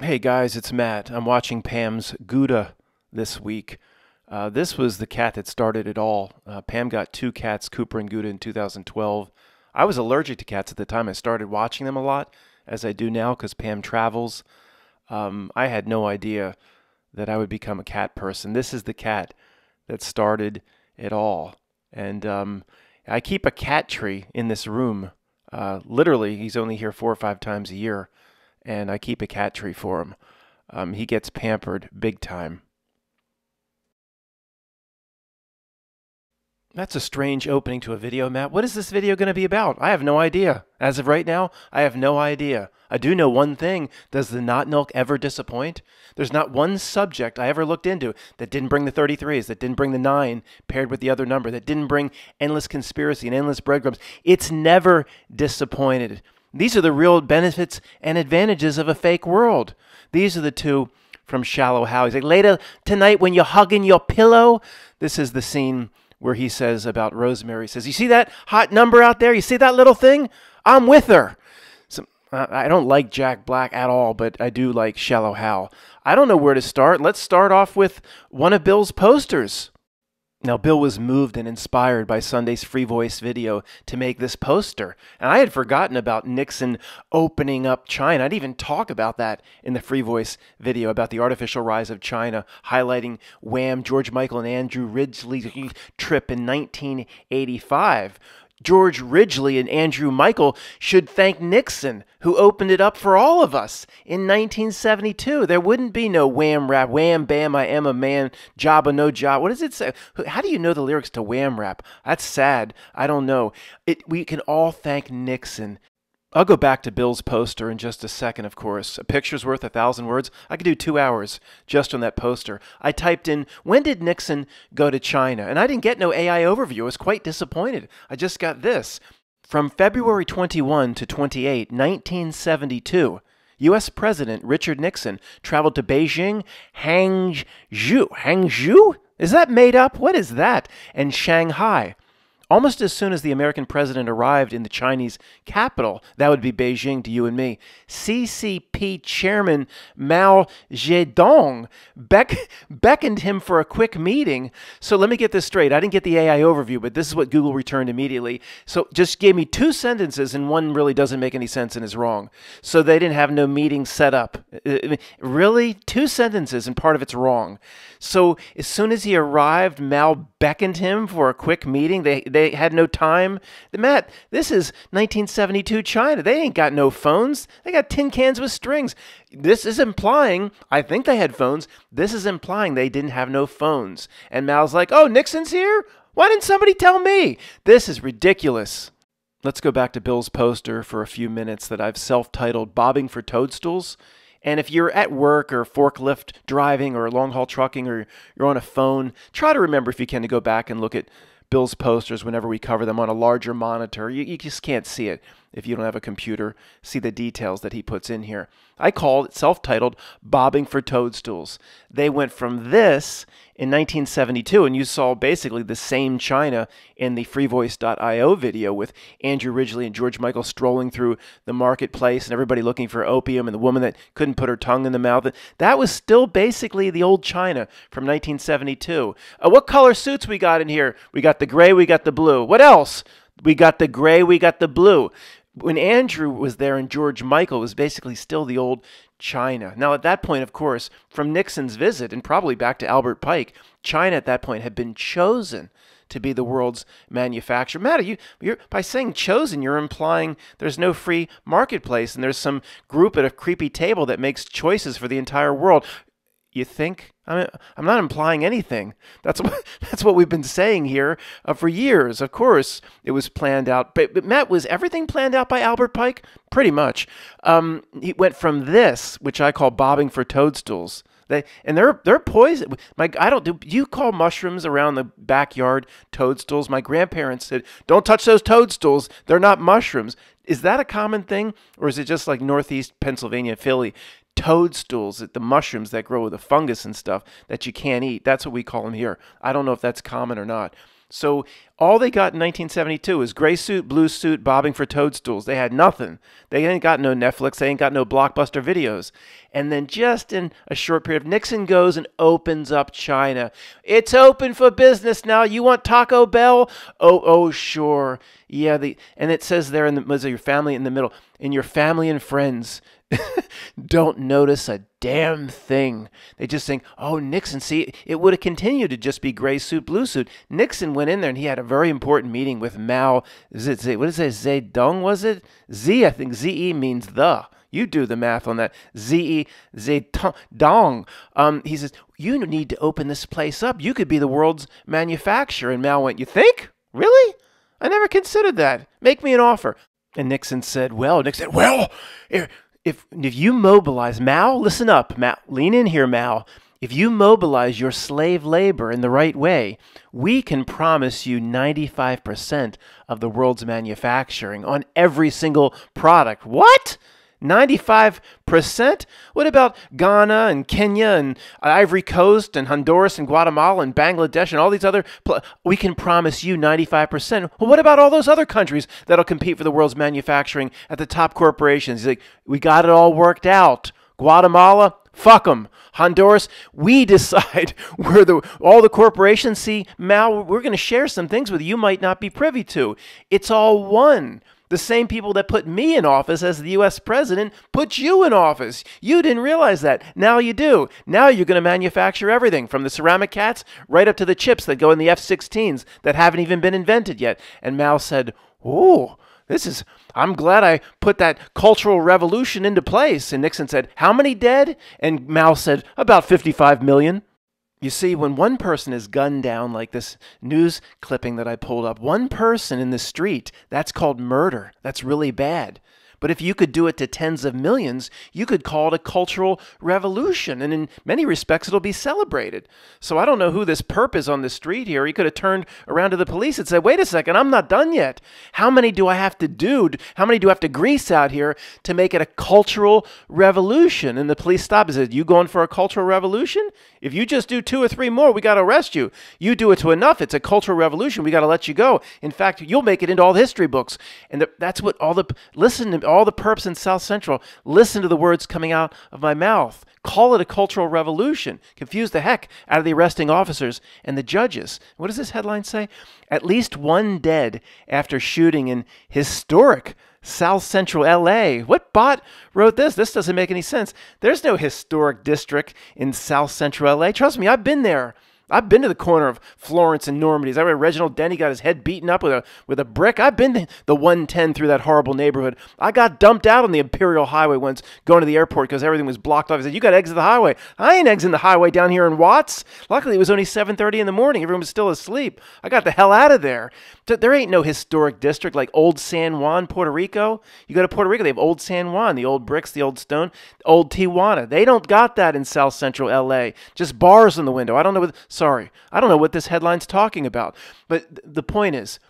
Hey guys, it's Matt. I'm watching Pam's Gouda this week. Uh, this was the cat that started it all. Uh, Pam got two cats, Cooper and Gouda, in 2012. I was allergic to cats at the time. I started watching them a lot, as I do now, because Pam travels. Um, I had no idea that I would become a cat person. This is the cat that started it all. And um, I keep a cat tree in this room. Uh, literally, he's only here four or five times a year and I keep a cat tree for him. Um, he gets pampered big time. That's a strange opening to a video, Matt. What is this video going to be about? I have no idea. As of right now, I have no idea. I do know one thing. Does the not milk ever disappoint? There's not one subject I ever looked into that didn't bring the 33s, that didn't bring the 9 paired with the other number, that didn't bring endless conspiracy and endless breadcrumbs. It's never disappointed. These are the real benefits and advantages of a fake world. These are the two from Shallow Hal. He's like, later tonight when you're hugging your pillow. This is the scene where he says about Rosemary. He says, You see that hot number out there? You see that little thing? I'm with her. So, uh, I don't like Jack Black at all, but I do like Shallow Hal. I don't know where to start. Let's start off with one of Bill's posters. Now, Bill was moved and inspired by Sunday's Free Voice video to make this poster. And I had forgotten about Nixon opening up China. I'd even talk about that in the Free Voice video about the artificial rise of China, highlighting Wham, George Michael, and Andrew Ridgeley's trip in 1985. George Ridgeley and Andrew Michael should thank Nixon, who opened it up for all of us in 1972. There wouldn't be no wham rap, wham bam, I am a man, job or no job. What does it say? How do you know the lyrics to wham rap? That's sad. I don't know. It, we can all thank Nixon I'll go back to Bill's poster in just a second, of course. A picture's worth a thousand words. I could do two hours just on that poster. I typed in, when did Nixon go to China? And I didn't get no AI overview. I was quite disappointed. I just got this. From February 21 to 28, 1972, U.S. President Richard Nixon traveled to Beijing, Hangzhou. Hangzhou? Is that made up? What is that? And Shanghai. Almost as soon as the American president arrived in the Chinese capital, that would be Beijing to you and me, CCP chairman Mao Zedong beck- beckoned him for a quick meeting. So let me get this straight. I didn't get the AI overview, but this is what Google returned immediately. So just gave me two sentences, and one really doesn't make any sense and is wrong. So they didn't have no meeting set up. Uh, uh, really? Two sentences, and part of it's wrong. So as soon as he arrived, Mao beckoned him for a quick meeting. They they had no time. Matt, this is 1972 China. They ain't got no phones. They got tin cans with strings. This is implying, I think they had phones. This is implying they didn't have no phones. And Mao's like, "Oh, Nixon's here? Why didn't somebody tell me? This is ridiculous." Let's go back to Bill's poster for a few minutes that I've self-titled "Bobbing for Toadstools." And if you're at work or forklift driving or long haul trucking or you're on a phone, try to remember if you can to go back and look at Bill's posters whenever we cover them on a larger monitor. You, you just can't see it if you don't have a computer, see the details that he puts in here. I called it self titled Bobbing for Toadstools. They went from this in 1972, and you saw basically the same China in the freevoice.io video with Andrew Ridgeley and George Michael strolling through the marketplace and everybody looking for opium and the woman that couldn't put her tongue in the mouth. That was still basically the old China from 1972. Uh, what color suits we got in here? We got the gray, we got the blue. What else? We got the gray, we got the blue when Andrew was there and George Michael was basically still the old China. Now, at that point, of course, from Nixon's visit and probably back to Albert Pike, China at that point had been chosen to be the world's manufacturer. Matt, you, you're, by saying chosen, you're implying there's no free marketplace and there's some group at a creepy table that makes choices for the entire world. You think? I mean, I'm not implying anything. That's what that's what we've been saying here uh, for years. Of course, it was planned out, but, but, Matt, was everything planned out by Albert Pike? Pretty much. Um, he went from this, which I call bobbing for toadstools. They and they're they're poison. My I don't do. You call mushrooms around the backyard toadstools? My grandparents said, "Don't touch those toadstools. They're not mushrooms." Is that a common thing, or is it just like Northeast Pennsylvania, Philly? Toadstools, the mushrooms that grow with the fungus and stuff that you can't eat. That's what we call them here. I don't know if that's common or not. So all they got in 1972 is gray suit, blue suit, bobbing for toadstools. They had nothing. They ain't got no Netflix. They ain't got no blockbuster videos. And then just in a short period, of Nixon goes and opens up China. It's open for business now. You want Taco Bell? Oh, oh, sure. Yeah, the and it says there in the was your family in the middle. and your family and friends don't notice a damn thing. They just think, oh, Nixon, see, it would have continued to just be gray suit, blue suit. Nixon went in there and he had a very important meeting with Mao. Is it, what is it, Zedong, was it? Z, I think Z-E means the. You do the math on that. Z-E, Zedong. Um, he says, you need to open this place up. You could be the world's manufacturer. And Mao went, you think? Really? I never considered that. Make me an offer. And Nixon said, well, Nixon said, well, if if you mobilize Mao, listen up, Mao, lean in here, Mao. If you mobilize your slave labor in the right way, we can promise you 95% of the world's manufacturing on every single product. What? 95%? What about Ghana and Kenya and Ivory Coast and Honduras and Guatemala and Bangladesh and all these other? We can promise you 95%. Well, what about all those other countries that'll compete for the world's manufacturing at the top corporations? He's like, we got it all worked out. Guatemala, fuck them. Honduras, we decide where the all the corporations see Mao, We're going to share some things with you, you might not be privy to. It's all one. The same people that put me in office as the US president put you in office. You didn't realize that. Now you do. Now you're going to manufacture everything from the ceramic cats right up to the chips that go in the F 16s that haven't even been invented yet. And Mao said, Ooh, this is, I'm glad I put that cultural revolution into place. And Nixon said, How many dead? And Mao said, About 55 million. You see, when one person is gunned down, like this news clipping that I pulled up, one person in the street, that's called murder. That's really bad. But if you could do it to tens of millions, you could call it a cultural revolution. And in many respects, it'll be celebrated. So I don't know who this perp is on the street here. He could have turned around to the police and said, wait a second, I'm not done yet. How many do I have to do? How many do I have to grease out here to make it a cultural revolution? And the police stopped and said, You going for a cultural revolution? If you just do two or three more, we got to arrest you. You do it to enough, it's a cultural revolution. We got to let you go. In fact, you'll make it into all the history books. And the, that's what all the, listen to all the perps in South Central, listen to the words coming out of my mouth. Call it a cultural revolution. Confuse the heck out of the arresting officers and the judges. What does this headline say? At least one dead after shooting in historic South Central LA. What bot wrote this? This doesn't make any sense. There's no historic district in South Central LA. Trust me, I've been there. I've been to the corner of Florence and Normandie. I read Reginald Denny got his head beaten up with a with a brick. I've been the 110 through that horrible neighborhood. I got dumped out on the Imperial Highway once going to the airport because everything was blocked off. He said, "You got to exit the highway." I ain't exiting the highway down here in Watts. Luckily, it was only 7:30 in the morning. Everyone was still asleep. I got the hell out of there. There ain't no historic district like Old San Juan, Puerto Rico. You go to Puerto Rico, they have Old San Juan, the old bricks, the old stone, old Tijuana. They don't got that in South Central LA. Just bars in the window. I don't know what. Sorry, I don't know what this headline's talking about. But the point is,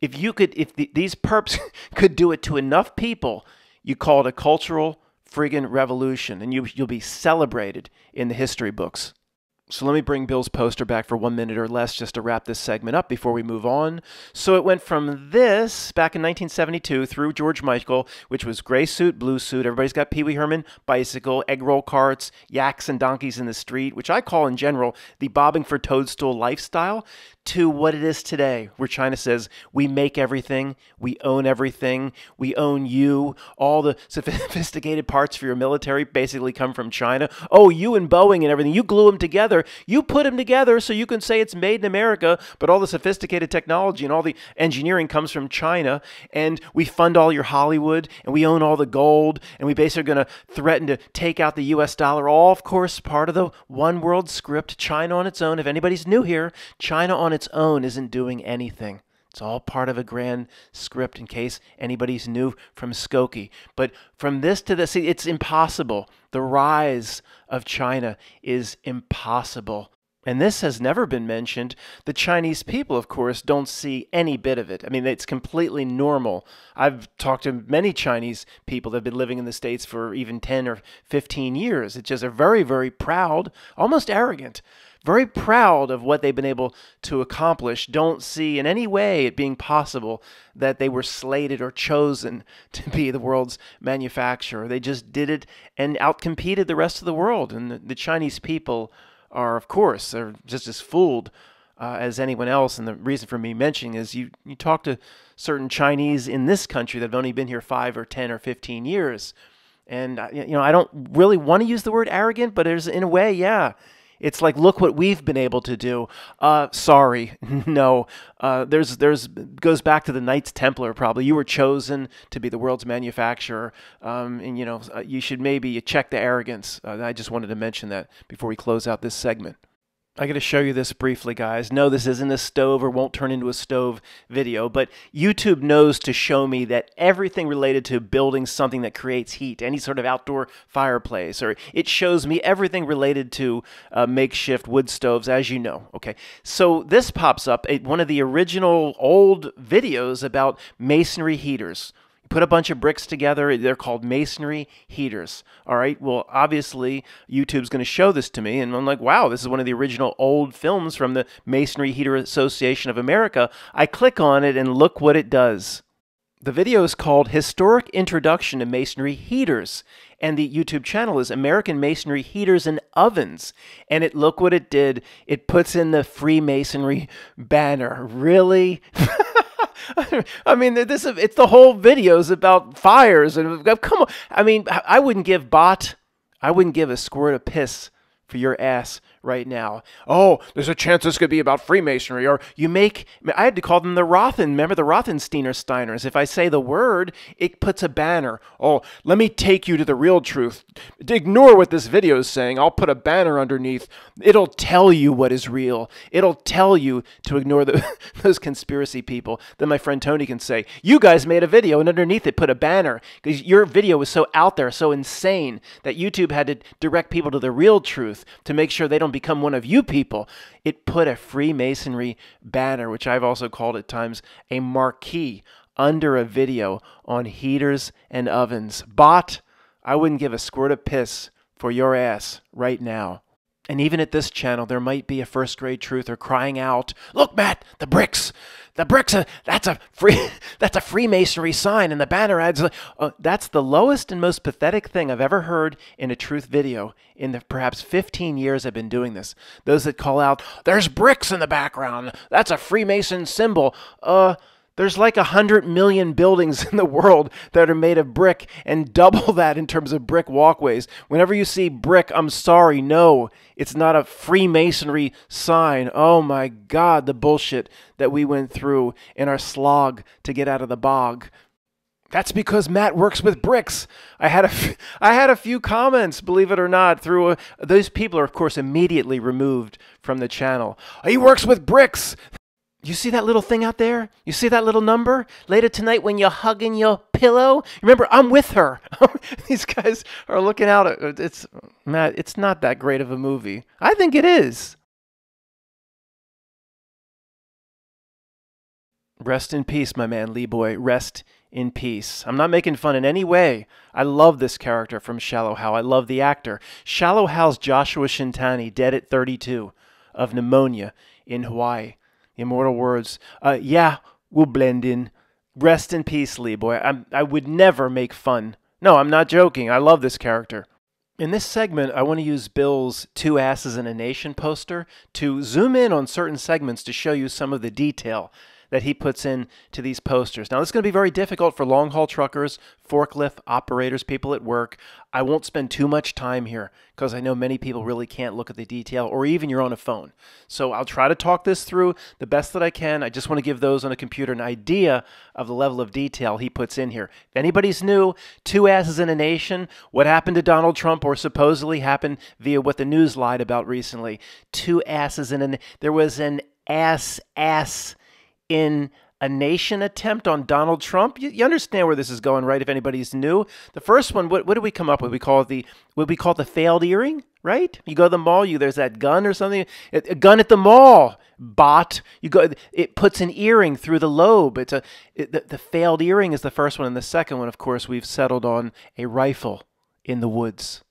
if you could, if the, these perps could do it to enough people, you call it a cultural friggin' revolution, and you you'll be celebrated in the history books. So let me bring Bill's poster back for one minute or less just to wrap this segment up before we move on. So it went from this back in 1972 through George Michael, which was gray suit, blue suit. Everybody's got Pee Wee Herman bicycle, egg roll carts, yaks and donkeys in the street, which I call in general the bobbing for toadstool lifestyle to what it is today, where China says, we make everything, we own everything, we own you. All the sophisticated parts for your military basically come from China. Oh, you and Boeing and everything, you glue them together. You put them together so you can say it's made in America, but all the sophisticated technology and all the engineering comes from China. And we fund all your Hollywood and we own all the gold and we basically are going to threaten to take out the US dollar. All, of course, part of the one world script. China on its own. If anybody's new here, China on its own isn't doing anything. It's all part of a grand script in case anybody's new from Skokie. But from this to this, it's impossible. The rise of China is impossible. and this has never been mentioned, the Chinese people, of course, don't see any bit of it. I mean, it's completely normal. I've talked to many Chinese people that have been living in the States for even 10 or 15 years. It's just they're very, very proud, almost arrogant, very proud of what they've been able to accomplish, don't see in any way it being possible that they were slated or chosen to be the world's manufacturer. They just did it and outcompeted the rest of the world. And the, the Chinese people are, of course, they're just as fooled uh, as anyone else. And the reason for me mentioning is you, you talk to certain Chinese in this country that have only been here five or 10 or 15 years. And, uh, you know, I don't really want to use the word arrogant, but there's, in a way, yeah. It's like, look what we've been able to do. Uh, sorry, no. Uh, there's, there's, goes back to the Knights Templar. Probably you were chosen to be the world's manufacturer, um, and you know uh, you should maybe check the arrogance. Uh, I just wanted to mention that before we close out this segment. I got to show you this briefly, guys. No, this isn't a stove or won't turn into a stove video, but YouTube knows to show me that everything related to building something that creates heat, any sort of outdoor fireplace, or it shows me everything related to uh, makeshift wood stoves, as you know. Okay, so this pops up, one of the original old videos about masonry heaters put a bunch of bricks together. They're called masonry heaters. All right. Well, obviously, YouTube's going to show this to me. And I'm like, wow, this is one of the original old films from the Masonry Heater Association of America. I click on it and look what it does. The video is called Historic Introduction to Masonry Heaters, and the YouTube channel is American Masonry Heaters and Ovens. And it look what it did. It puts in the Freemasonry banner. Really? I mean, this it's the whole videos about fires and come on. I mean, I wouldn't give bot, I wouldn't give a squirt of piss for your ass right now. Oh, there's a chance this could be about Freemasonry, or you make. I had to call them the Rothen. Remember the Rothensteiner Steiners? If I say the word, it puts a banner. Oh, let me take you to the real truth. Ignore what this video is saying. I'll put a banner underneath. It'll tell you what is real. It'll tell you to ignore the, those conspiracy people. Then my friend Tony can say, "You guys made a video, and underneath it put a banner because your video was so out there, so insane that YouTube had to direct people to the real truth to make sure they don't become one of you people. It put a Freemasonry banner, which I've also called at times a marquee, under a video on heaters and ovens. Bot, I wouldn't give a squirt of piss for your ass right now. And even at this channel, there might be a first grade truther crying out, "Look, Matt, the bricks! The bricks! Are, that's a free! That's a Freemasonry sign!" And the banner adds, uh, "That's the lowest and most pathetic thing I've ever heard in a truth video in the perhaps 15 years I've been doing this. Those that call out, "There's bricks in the background! That's a Freemason symbol!" Uh, there's like a hundred million buildings in the world that are made of brick and double that in terms of brick walkways. Whenever you see brick, I'm sorry, no, it's not a Freemasonry sign. Oh my God, the bullshit that we went through in our slog to get out of the bog. That's because Matt works with bricks. I had a, f- I had a few comments, believe it or not, through a, those people are of course immediately removed from the channel. He works with bricks. You see that little thing out there? You see that little number? Later tonight when you're hugging your pillow? Remember, I'm with her. These guys are looking out it's Matt, it's not that great of a movie. I think it is. Rest in peace, my man Lee Boy. Rest in peace. I'm not making fun in any way. I love this character from Shallow Hal. I love the actor. Shallow Hal's Joshua Shintani, dead at 32 of pneumonia in Hawaii immortal words. Uh, yeah, we'll blend in. Rest in peace, Lee boy. I'm, I would never make fun. No, I'm not joking. I love this character. In this segment, I want to use Bill's Two Asses in a Nation poster to zoom in on certain segments to show you some of the detail that he puts in to these posters. Now, this is going to be very difficult for long haul truckers, forklift operators, people at work. I won't spend too much time here because I know many people really can't look at the detail or even you're on a phone. So I'll try to talk this through the best that I can. I just want to give those on a computer an idea of the level of detail he puts in here. If anybody's new, two asses in a nation, what happened to Donald Trump or supposedly happened via what the news lied about recently. Two asses in an there was an ass ass in a nation attempt on Donald Trump. You, you, understand where this is going, right? If anybody's new, the first one, what, what did we come up with? We call it the what we call the failed earring, right? You go to the mall, you there's that gun or something, a, gun at the mall. Bot, you go. It puts an earring through the lobe. It's a it, the, the failed earring is the first one, and the second one, of course, we've settled on a rifle in the woods.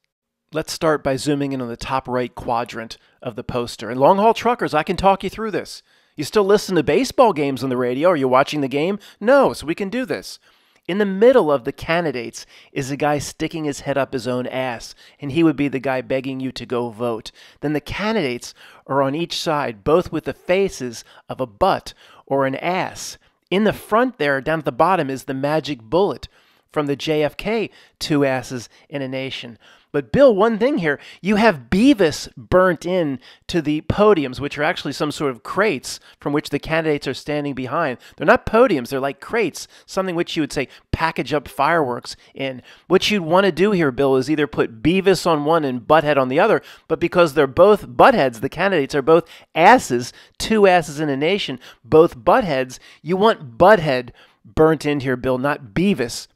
Let's start by zooming in on the top right quadrant of the poster. And long haul truckers, I can talk you through this. You still listen to baseball games on the radio? Are you watching the game? No, so we can do this. In the middle of the candidates is a guy sticking his head up his own ass, and he would be the guy begging you to go vote. Then the candidates are on each side, both with the faces of a butt or an ass. In the front there, down at the bottom, is the magic bullet from the JFK Two Asses in a Nation. But Bill, one thing here, you have Beavis burnt in to the podiums, which are actually some sort of crates from which the candidates are standing behind. They're not podiums, they're like crates, something which you would say package up fireworks in. What you'd want to do here, Bill, is either put Beavis on one and Butthead on the other, but because they're both buttheads, the candidates are both asses, two asses in a nation, both buttheads, you want Butthead burnt in here, Bill, not Beavis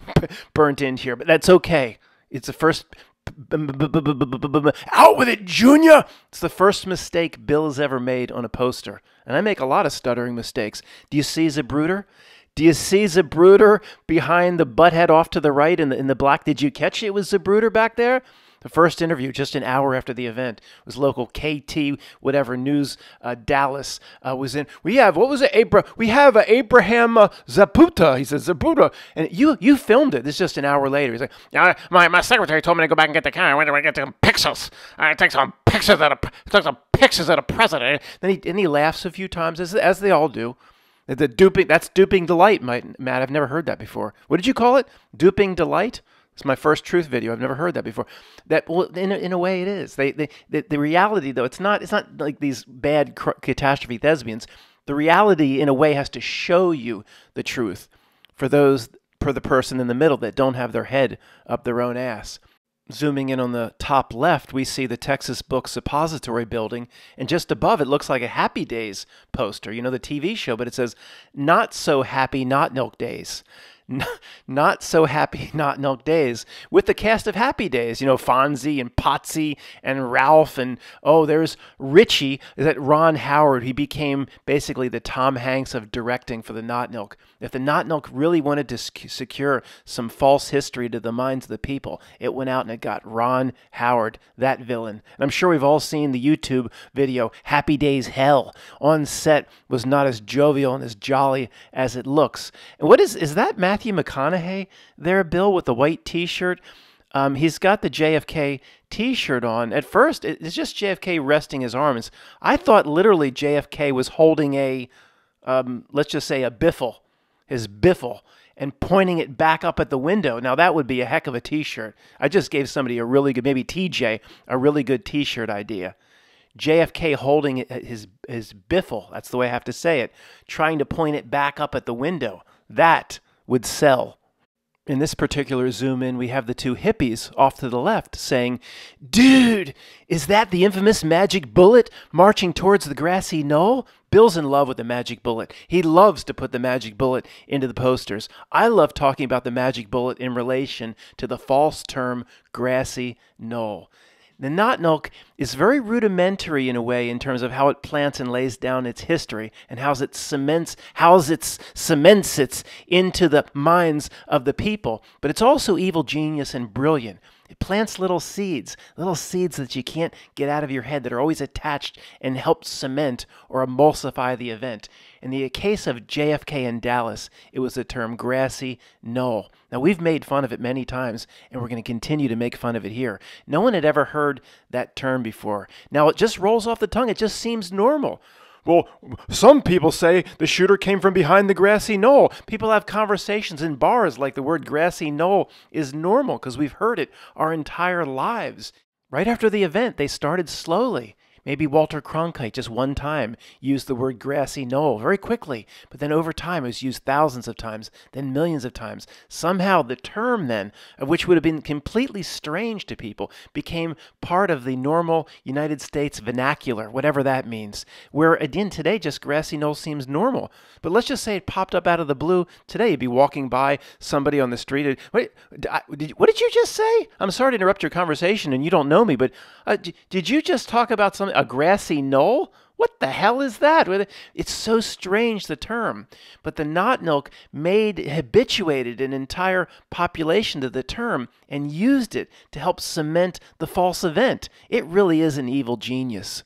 burnt in here, but that's okay. It's the first out with it, Junior! It's the first mistake Bill has ever made on a poster. And I make a lot of stuttering mistakes. Do you see Zapruder? Do you see Zapruder behind the butthead off to the right in the, in the black? Did you catch it was Zapruder back there? The first interview, just an hour after the event, was local KT, whatever news, uh, Dallas uh, was in. We have what was it, Abra? We have uh, Abraham uh, Zaputa. He says Zaputa, and you you filmed it. Is just an hour later. He's like, my my secretary told me to go back and get the camera. I went to get some pixels. I take some pictures of the took some pictures of the president. Then he and he laughs a few times as as they all do. The duping that's duping delight, Matt. I've never heard that before. What did you call it? Duping delight. It's my first truth video. I've never heard that before. That well, in a, in a way, it is. They, they the, the reality though, it's not. It's not like these bad catastrophe thespians. The reality, in a way, has to show you the truth for those for the person in the middle that don't have their head up their own ass. Zooming in on the top left, we see the Texas Book Suppository building, and just above it looks like a Happy Days poster, you know, the TV show, but it says, Not So Happy Not Milk Days not so happy not milk days with the cast of happy days you know fonzie and potsy and ralph and oh there's richie that ron howard he became basically the tom hanks of directing for the not milk if the not really wanted to secure some false history to the minds of the people it went out and it got ron howard that villain and i'm sure we've all seen the youtube video happy days hell on set was not as jovial and as jolly as it looks and what is is that Matthew McConaughey there, Bill, with the white T-shirt. Um, he's got the JFK T-shirt on. At first, it's just JFK resting his arms. I thought literally JFK was holding a, um, let's just say, a biffle, his biffle, and pointing it back up at the window. Now that would be a heck of a T-shirt. I just gave somebody a really good, maybe TJ, a really good T-shirt idea. JFK holding his his biffle. That's the way I have to say it. Trying to point it back up at the window. That would sell. In this particular zoom in, we have the two hippies off to the left saying, Dude, is that the infamous magic bullet marching towards the grassy knoll? Bill's in love with the magic bullet. He loves to put the magic bullet into the posters. I love talking about the magic bullet in relation to the false term grassy knoll. The knot milk is very rudimentary in a way in terms of how it plants and lays down its history and how it cements how it cements it into the minds of the people. But it's also evil genius and brilliant. It plants little seeds, little seeds that you can't get out of your head that are always attached and help cement or emulsify the event. In the case of JFK in Dallas, it was the term grassy knoll. Now, we've made fun of it many times, and we're going to continue to make fun of it here. No one had ever heard that term before. Now, it just rolls off the tongue, it just seems normal. Well, some people say the shooter came from behind the grassy knoll. People have conversations in bars like the word grassy knoll is normal because we've heard it our entire lives. Right after the event, they started slowly Maybe Walter Cronkite just one time used the word grassy knoll very quickly, but then over time it was used thousands of times, then millions of times. Somehow the term then, which would have been completely strange to people, became part of the normal United States vernacular, whatever that means. Where again today just grassy knoll seems normal. But let's just say it popped up out of the blue today. You'd be walking by somebody on the street. And, Wait, what did you just say? I'm sorry to interrupt your conversation, and you don't know me, but uh, did you just talk about some a grassy knoll? What the hell is that? It's so strange, the term. But the not milk made, habituated an entire population to the term and used it to help cement the false event. It really is an evil genius.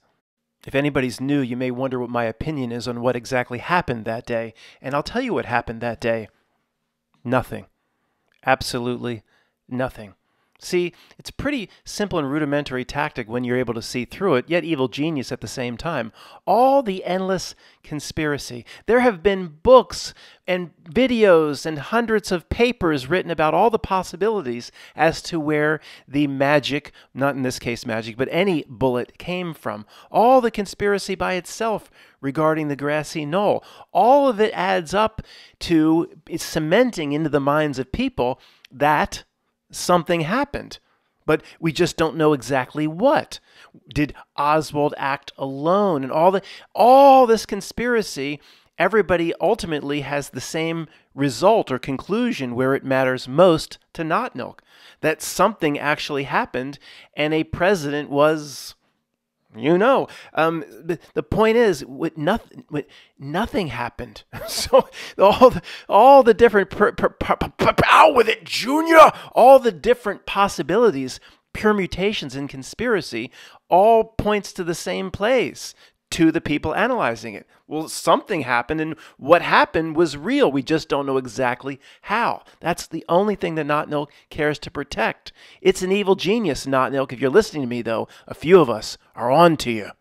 If anybody's new, you may wonder what my opinion is on what exactly happened that day. And I'll tell you what happened that day nothing. Absolutely nothing. See, it's a pretty simple and rudimentary tactic when you're able to see through it, yet evil genius at the same time. All the endless conspiracy. There have been books and videos and hundreds of papers written about all the possibilities as to where the magic, not in this case magic, but any bullet came from. All the conspiracy by itself regarding the grassy knoll. All of it adds up to cementing into the minds of people that something happened, but we just don't know exactly what. Did Oswald act alone? And all the all this conspiracy, everybody ultimately has the same result or conclusion where it matters most to not milk. That something actually happened and a president was you know, um, the, point is, with nothing, with nothing happened. so all the, all the different pow with it, Junior. All the different possibilities, permutations, and conspiracy all points to the same place to the people analyzing it. Well, something happened, and what happened was real. We just don't know exactly how. That's the only thing that not milk cares to protect. It's an evil genius, not milk. If you're listening to me, though, a few of us are on to you.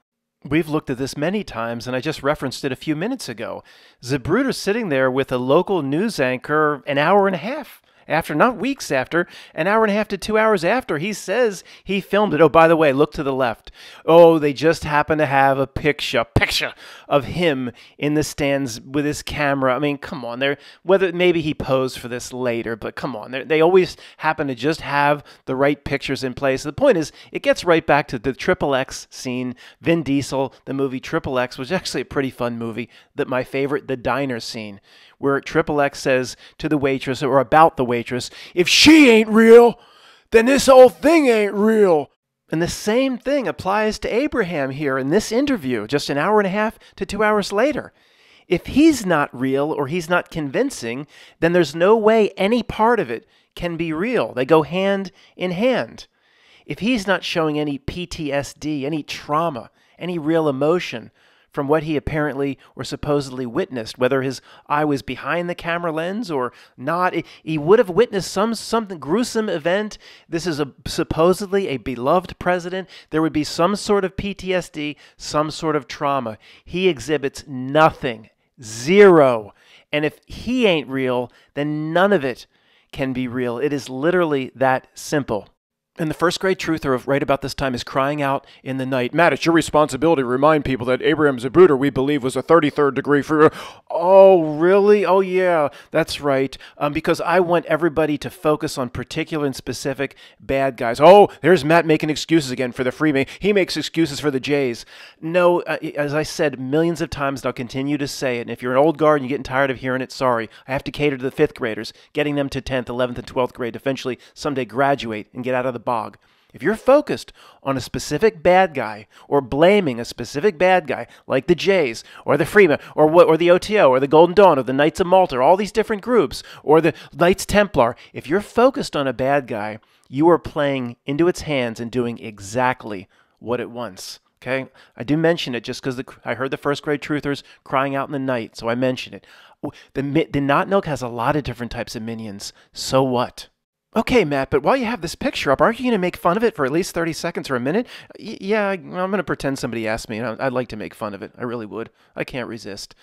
We've looked at this many times, and I just referenced it a few minutes ago. Zapruder's sitting there with a local news anchor an hour and a half after, not weeks after, an hour and a half to two hours after, he says he filmed it. Oh, by the way, look to the left. Oh, they just happen to have a picture, picture of him in the stands with his camera. I mean, come on, there. Whether maybe he posed for this later, but come on, they always happen to just have the right pictures in place. The point is, it gets right back to the Triple X scene. Vin Diesel, the movie Triple X, was actually a pretty fun movie. That my favorite, the diner scene where Triple X says to the waitress or about the waitress, if she ain't real, then this whole thing ain't real. And the same thing applies to Abraham here in this interview, just an hour and a half to two hours later. If he's not real or he's not convincing, then there's no way any part of it can be real. They go hand in hand. If he's not showing any PTSD, any trauma, any real emotion, from what he apparently or supposedly witnessed, whether his eye was behind the camera lens or not. He would have witnessed some something gruesome event. This is a supposedly a beloved president. There would be some sort of PTSD, some sort of trauma. He exhibits nothing, zero. And if he ain't real, then none of it can be real. It is literally that simple. And the first grade truther of right about this time is crying out in the night, Matt, it's your responsibility to remind people that Abraham Zapruder, we believe, was a 33rd degree free. Oh, really? Oh, yeah, that's right. Um, because I want everybody to focus on particular and specific bad guys. Oh, there's Matt making excuses again for the Freeman. He makes excuses for the Jays. No, uh, as I said millions of times, and I'll continue to say it. And if you're an old guard and you're getting tired of hearing it, sorry. I have to cater to the fifth graders, getting them to 10th, 11th, and 12th grade to eventually someday graduate and get out of the bog. If you're focused on a specific bad guy or blaming a specific bad guy, like the Jays or the Freeman or or the OTO or the Golden Dawn or the Knights of Malta, or all these different groups, or the Knights Templar, if you're focused on a bad guy, you are playing into its hands and doing exactly what it wants. Okay, I do mention it just because I heard the first grade truthers crying out in the night, so I mention it. The the not milk has a lot of different types of minions. So what? Okay, Matt, but while you have this picture up, aren't you going to make fun of it for at least 30 seconds or a minute? Y- yeah, I'm going to pretend somebody asked me. and I'd like to make fun of it. I really would. I can't resist.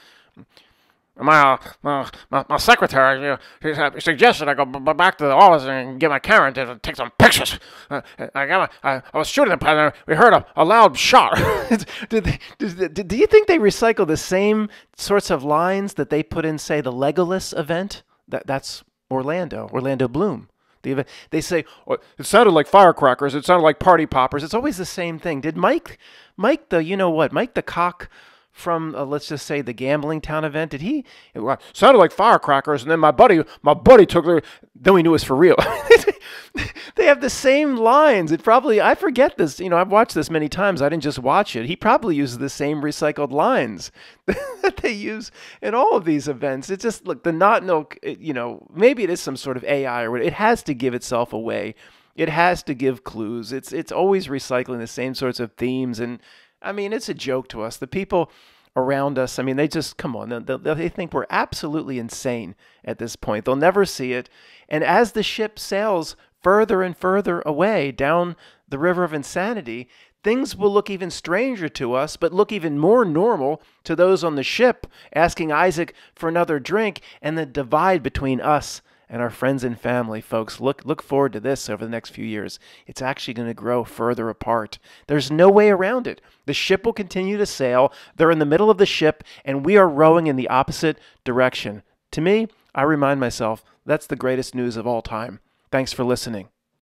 my, uh, my, my secretary uh, suggested I go back to the office and get my camera to take some pictures. Uh, I got my, I, I was shooting the and we heard a, a loud shot. do, they, do, do you think they recycle the same sorts of lines that they put in, say, the Legolas event? That that's Orlando, Orlando Bloom. The, they say oh, it sounded like firecrackers. It sounded like party poppers. It's always the same thing. Did Mike, Mike the you know what, Mike the cock from uh, let's just say the gambling town event? Did he? It sounded like firecrackers, and then my buddy, my buddy took the. Then we knew it was for real. they have the same lines. It probably I forget this. You know, I've watched this many times. I didn't just watch it. He probably uses the same recycled lines that they use in all of these events. It's just look the not milk. You know, maybe it is some sort of AI or whatever. It has to give itself away. It has to give clues. It's it's always recycling the same sorts of themes and I mean, it's a joke to us. The people around us, I mean, they just, come on, they, they think we're absolutely insane at this point. They'll never see it. And as the ship sails further and further away down the river of insanity, things will look even stranger to us, but look even more normal to those on the ship asking Isaac for another drink, and the divide between us and our friends and family, folks. Look look forward to this over the next few years. It's actually going to grow further apart. There's no way around it. The ship will continue to sail. They're in the middle of the ship and we are rowing in the opposite direction. To me, I remind myself that's the greatest news of all time. Thanks for listening.